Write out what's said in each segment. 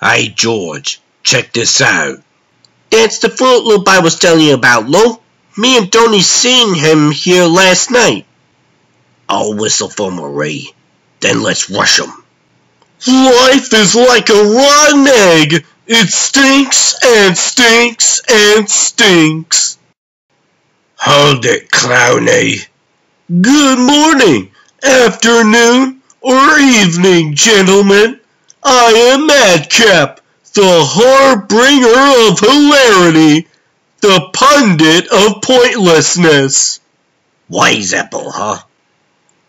Hey, George, check this out. That's the Fruit Loop I was telling you about, Lo. Me and Tony seen him here last night. I'll whistle for Marie. Then let's rush him. Life is like a rotten egg. It stinks and stinks and stinks. Hold it, Clowny. Good morning, afternoon, or evening, gentlemen. I am Madcap, the harbinger of hilarity, the pundit of pointlessness. Wise apple, huh?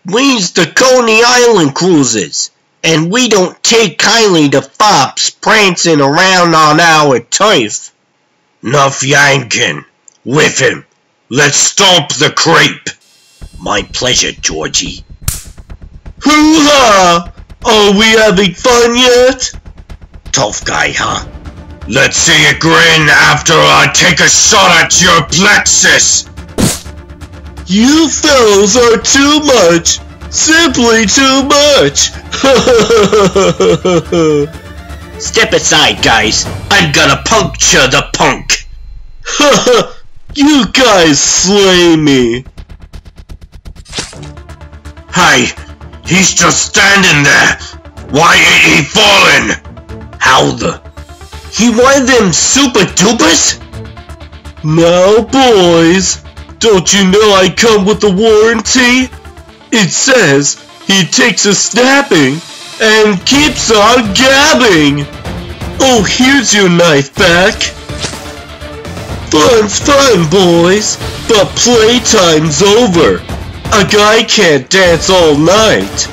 We's the Coney Island cruises, and we don't take kindly to fops prancing around on our turf. Nuff yanking. With him. Let's stomp the crepe. My pleasure, Georgie. Hoo-ha! Oh, are we having fun yet? Tough guy, huh? Let's see you grin after I take a shot at your plexus! You fellows are too much! Simply too much! Step aside, guys. I'm gonna puncture the punk! you guys slay me! Hey, he's just standing there! Why ain't he falling? How the... He one them super dupers? Now, boys, don't you know I come with a warranty? It says he takes a snapping and keeps on gabbing. Oh, here's your knife back. Fun's fun, boys, but playtime's over. A guy can't dance all night.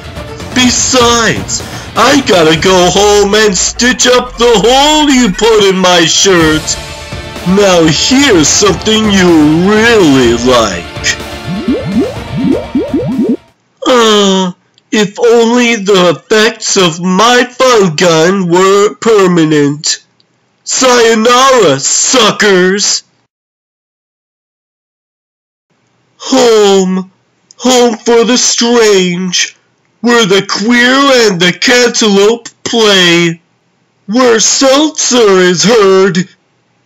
Besides, I gotta go home and stitch up the hole you put in my shirt. Now here's something you really like. Uh, if only the effects of my fun gun were permanent. Sayonara, suckers! Home, home for the strange, where the queer and the cantaloupe play, where seltzer is heard.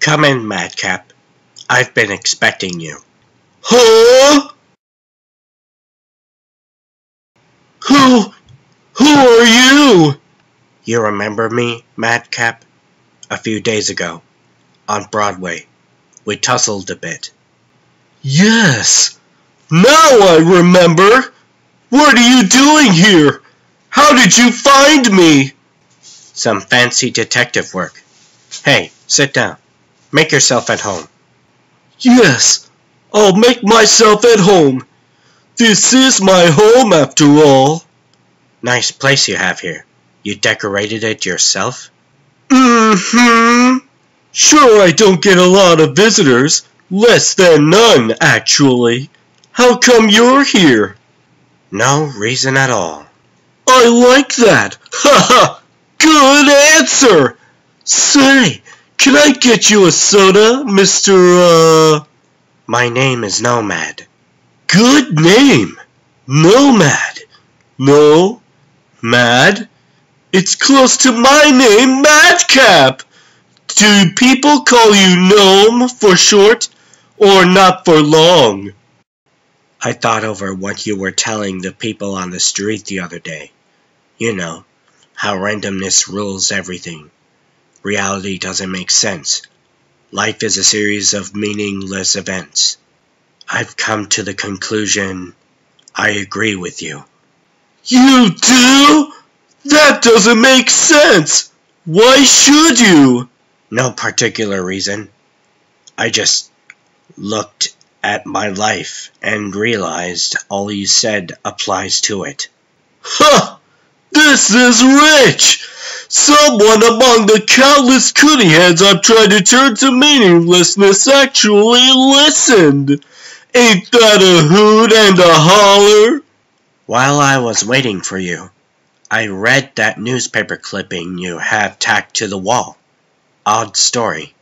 Come in, Madcap. I've been expecting you. Huh? Who, who are you? You remember me, Madcap? A few days ago, on Broadway. We tussled a bit. Yes, now I remember. What are you doing here? How did you find me? Some fancy detective work. Hey, sit down. Make yourself at home. Yes, I'll make myself at home. This is my home after all. Nice place you have here. You decorated it yourself? Mm-hmm. Sure, I don't get a lot of visitors. Less than none, actually. How come you're here? No reason at all. I like that. Ha ha! Good answer! Say, can I get you a soda, Mr. Uh... My name is Nomad. Good name. Nomad. No. Mad? It's close to my name, Madcap. Do people call you Gnome for short, or not for long? I thought over what you were telling the people on the street the other day. You know, how randomness rules everything. Reality doesn't make sense. Life is a series of meaningless events. I've come to the conclusion I agree with you. You do? That doesn't make sense! Why should you? No particular reason. I just looked at my life and realized all you said applies to it. Ha! This is rich! Someone among the countless cootie heads I've tried to turn to meaninglessness actually listened. Ain't that a hoot and a holler? While I was waiting for you, I read that newspaper clipping you have tacked to the wall. Odd story.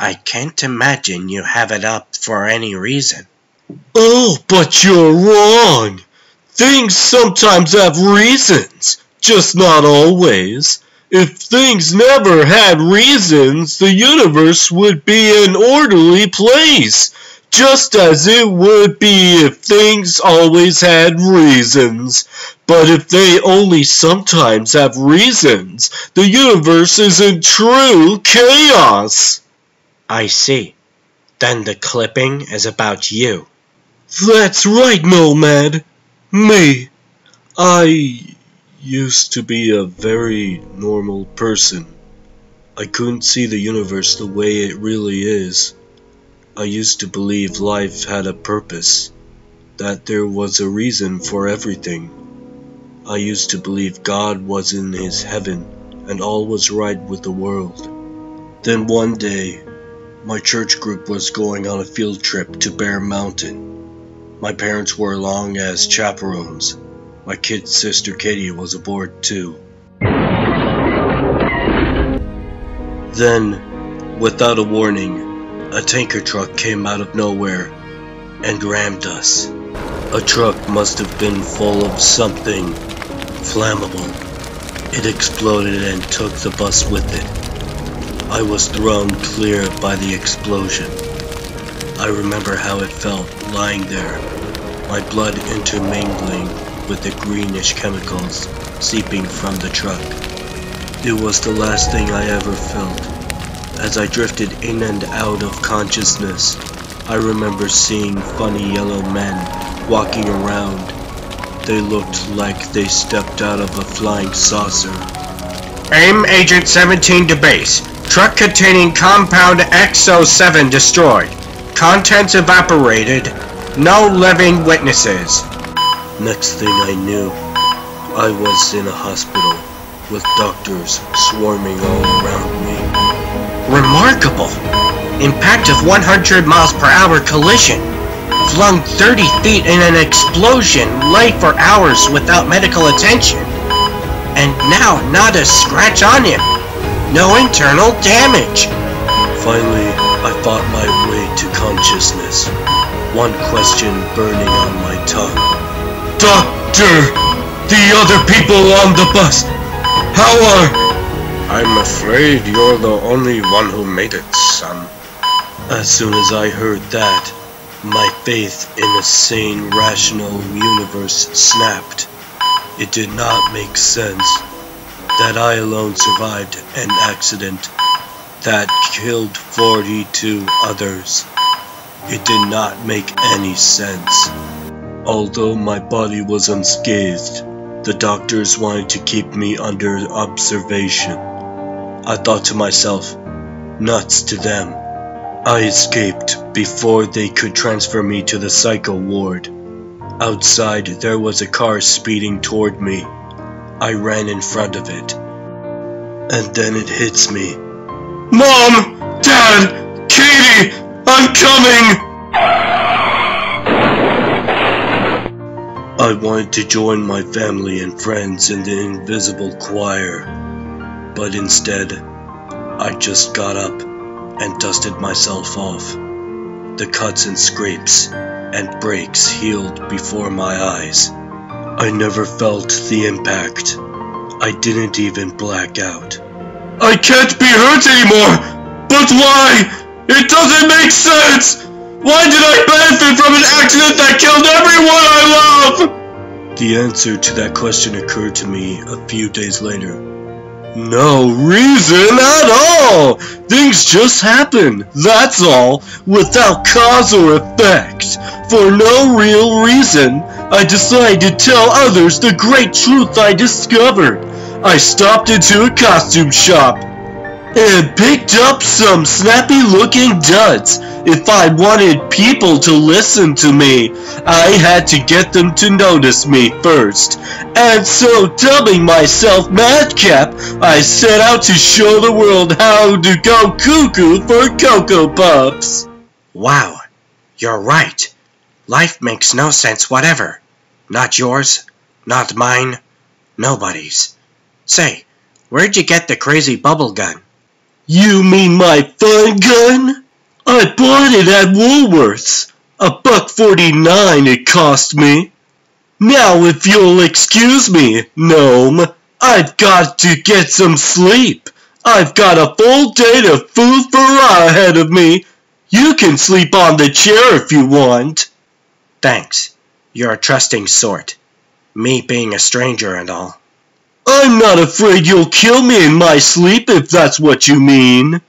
I can't imagine you have it up for any reason. Oh, but you're wrong. Things sometimes have reasons, just not always. If things never had reasons, the universe would be an orderly place, just as it would be if things always had reasons. But if they only sometimes have reasons, the universe is in true chaos. I see. Then the clipping is about you. That's right, Nomad. Me. I used to be a very normal person. I couldn't see the universe the way it really is. I used to believe life had a purpose, that there was a reason for everything. I used to believe God was in his heaven and all was right with the world. Then one day, my church group was going on a field trip to Bear Mountain. My parents were along as chaperones. My kid sister Katie was aboard too. Then, without a warning, a tanker truck came out of nowhere and rammed us. A truck must have been full of something flammable. It exploded and took the bus with it. I was thrown clear by the explosion. I remember how it felt lying there, my blood intermingling with the greenish chemicals seeping from the truck. It was the last thing I ever felt. As I drifted in and out of consciousness, I remember seeing funny yellow men walking around. They looked like they stepped out of a flying saucer. AIM Agent 17 to base. Truck containing compound XO7 destroyed. Contents evaporated. No living witnesses. Next thing I knew, I was in a hospital with doctors swarming all around me. Remarkable! Impact of 100 miles per hour collision. Flung 30 feet in an explosion, lay for hours without medical attention. And now not a scratch on him. No internal damage. Finally, I fought my way to consciousness. One question burning on my tongue. Doctor! The other people on the bus! How are... I'm afraid you're the only one who made it, son. As soon as I heard that, my faith in a sane, rational universe snapped. It did not make sense that I alone survived an accident that killed 42 others. It did not make any sense. Although my body was unscathed, the doctors wanted to keep me under observation. I thought to myself, nuts to them. I escaped before they could transfer me to the psycho ward. Outside, there was a car speeding toward me. I ran in front of it. And then it hits me. Mom! Dad! Katie! I'm coming! I wanted to join my family and friends in the invisible choir, but instead, I just got up and dusted myself off. The cuts and scrapes and breaks healed before my eyes. I never felt the impact. I didn't even black out. I can't be hurt anymore! But why? It doesn't make sense! Why did I benefit from an accident that killed everyone I love? The answer to that question occurred to me a few days later. No reason at all! Things just happen, that's all, without cause or effect. For no real reason, I decided to tell others the great truth I discovered. I stopped into a costume shop and picked up some snappy looking duds. If I wanted people to listen to me, I had to get them to notice me first. And so, dubbing myself Madcap, I set out to show the world how to go cuckoo for Cocoa Puffs. Wow, you're right. Life makes no sense whatever. Not yours, not mine, nobody's. Say, where'd you get the crazy bubble gun? You mean my fun gun? I bought it at Woolworth's. A buck forty-nine it cost me. Now if you'll excuse me, Gnome, I've got to get some sleep. I've got a full day to foo-for-ah ahead of me. You can sleep on the chair if you want. Thanks. You're a trusting sort. Me being a stranger and all. I'm not afraid you'll kill me in my sleep if that's what you mean.